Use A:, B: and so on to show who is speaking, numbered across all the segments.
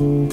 A: Mm.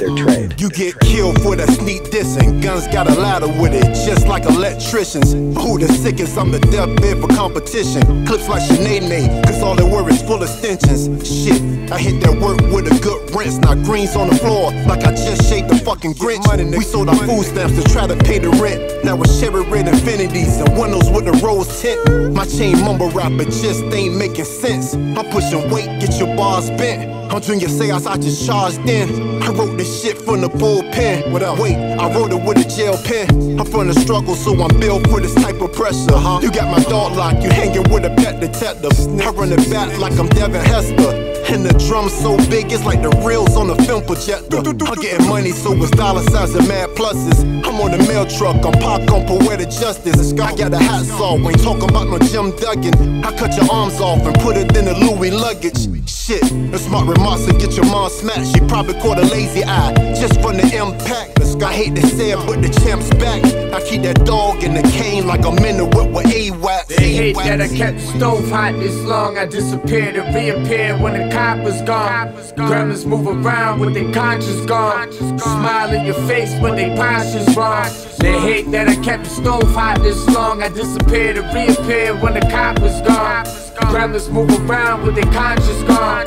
A: get killed for that sneak dissing. Guns got a ladder with it, just like electricians. Who the sickest? I'm the deathbed for competition. Clips like Sinead, cause all they wear is full extensions. Shit, I hit that work with a good rinse. Now greens on the floor, like I just shaped the fucking Grinch. We sold our food stamps to try to pay the rent. Now it's cherry red Infinitis and windows with a rose tint. My chain mumble rap, it just ain't making sense. I'm pushing weight, get your bars bent. I'm Junior Seance, I just charged in. I wrote this shit from the bullpen. Wait, I wrote it with a jail pen. I'm from the struggle, so I'm built for this type of pressure. Huh? You got my dog locked, you hanging with a pet detective. I run it back like I'm Devin Hester. And the drum's so big, it's like the reels on the film projector. I'm getting money, so it's dollar signs and mad pluses. I'm on the mail truck, I'm Pac on poetic justice. I got a hacksaw, ain't talking about no Jim Duggan. I cut your arms off and put it in the Louis luggage. Shit, the smart remarks to get your mom smashed. She probably caught a lazy eye just from the impact. I hate to say it, but the champ's back. I keep that dog in the cane like I'm in the whip with A-Wax.
B: They hate that I kept the stove hot this long. I disappeared and reappeared when the cop was gone. Gremlins move around with their conscience gone. Smile in your face, but they posture's wrong. They hate that I kept the stove hot this long. I disappeared and reappeared when the cop was gone. Gremlins move around with their conscience gone.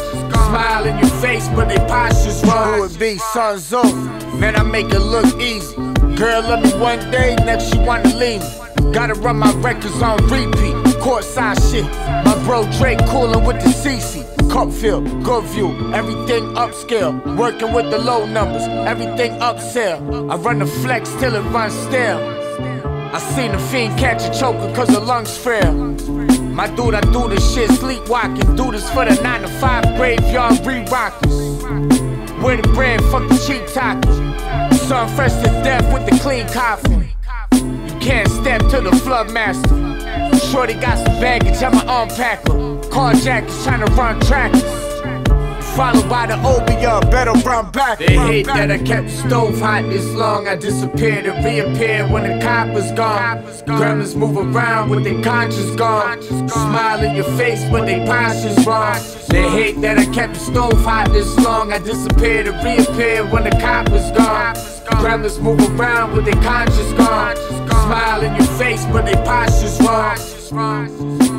B: Smile in your face, but they posture's wrong. Who it be, Sun Tzu? Man, I make it look easy. Girl, love me one day, next she wanna leave me. Gotta run my records on repeat. Courtside shit. My bro Drake coolin' with the CC. Cup feel, good view, everything upscale. Working with the low numbers, everything upsell. I run the flex till it runs stale. I seen the fiend catch a choker cause her lungs frail. My dude, I do this shit sleepwalking. Do this for the 9 to 5 graveyard re-rockers. Where the bread, fuck the cheap talking. Sun fresh to death with the clean coffin. You can't step to the flood master. Shorty got some baggage, I'ma unpack her. Carjackers trying to run trackers. Followed by the Obia, better run back. They
C: run
B: hate
C: back.
B: that I kept the stove hot this long. I disappeared and reappeared when the cop was gone. Gremlins move around with their conscience gone. Smile in your face, but they posture's wrong. They hate that I kept the stove hot this long. I disappeared and reappeared when the cop was gone. Gremlins move around with their conscience gone. Smile in your face, but they posture's wrong.